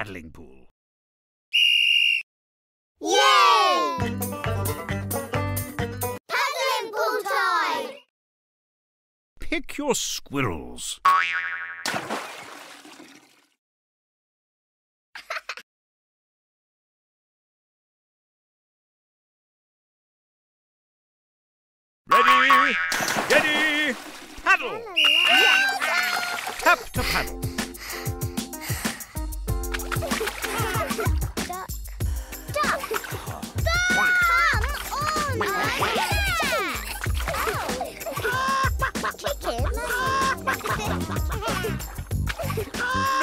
paddling pool. Yay! Paddling pool time! Pick your squirrels. Ready, steady, paddle. Tap to paddle.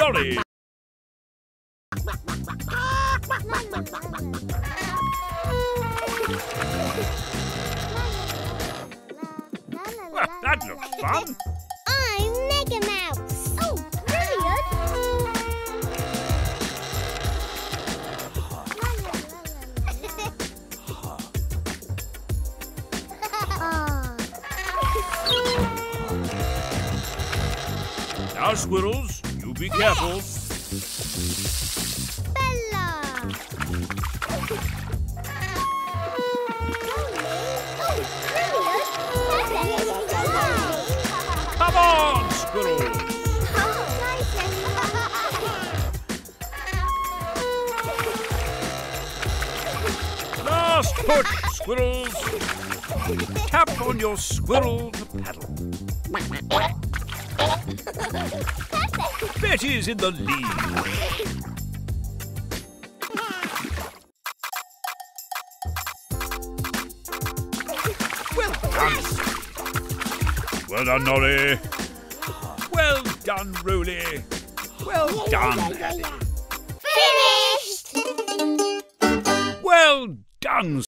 Well, that looks fun. I'm Mega Mouse. Oh, brilliant. Now, squirrels, be careful. Bella. Come on, squirrels. Last push, squirrels. Tap on your squirrel to paddle. Betty's in the lead. Well done. Well done, Norrie. Well done, Roly. Well done, Addy. Finished! Well done,